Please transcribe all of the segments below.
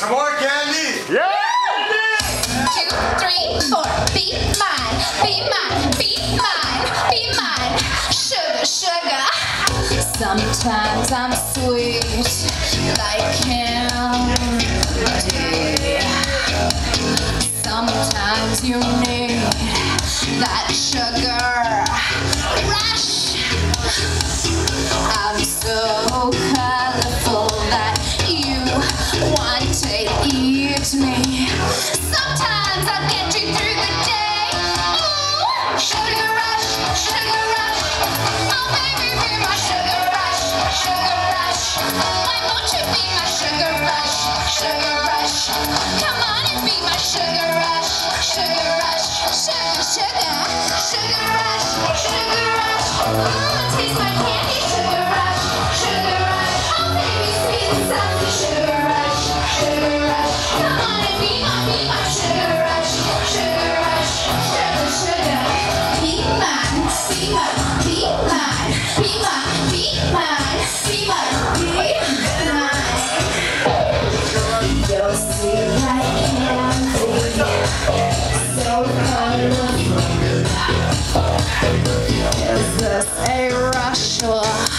Come on, Candy! Yeah! Two, three, four. Be mine, be mine, be mine, be mine. Sugar, sugar. Sometimes I'm sweet, like candy. Sometimes you need that sugar. sugar rush. Come on and be my sugar rush, sugar rush, sugar, sugar, sugar rush, sugar rush. Come on, taste my candy, sugar rush, sugar rush. Oh baby, sweet and salty, sugar rush, sugar rush. Come on and be my, be my sugar rush, sugar rush, sugar, sugar. Be be mine, be mine, be mine. Is this a Russia?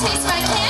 taste, my candy.